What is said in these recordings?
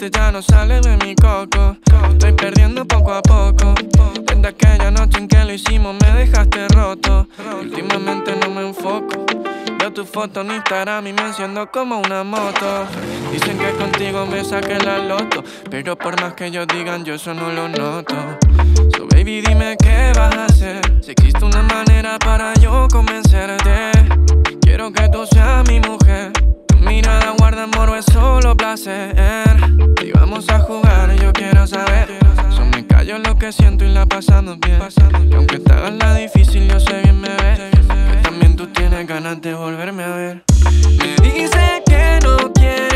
hiciste, ya no sale de mi coco. Estoy perdiendo poco a poco. Desde aquella noche en que lo hicimos, me dejaste roto. Últimamente no me enfoco. Veo tu foto en Instagram y me enciendo como una moto. Dicen que contigo me saqué la loto. Pero por más que ellos digan, yo eso no lo noto. So baby, dime qué vas a hacer. Si existe una manera para yo convencerte. Quiero que tú seas mi mujer. Tu mirada guarda amor es solo placer. Que siento y la pasamos bien. Y aunque te hagas la difícil, yo sé bien, bebé. Que también tú tienes ganas de volverme a ver. Me dice que no quiere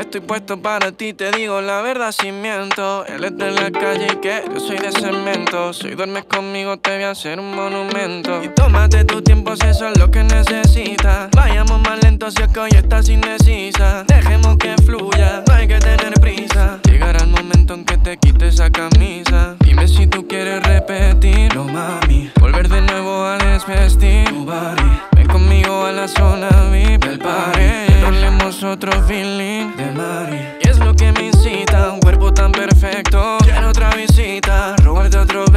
Estoy puesto para ti, te digo la verdad sin miento. Él es de la calle y que yo soy de cemento. Si duermes conmigo, te voy a hacer un monumento. Y tómate tu tiempo si eso es lo que necesitas. Vayamos más lento si es que hoy estás indecisa. Dejemos que fluya, no hay que tener prisa. Llegará el momento en que te quites esa camisa. Dime si tú quieres repetirlo, mami. nosotros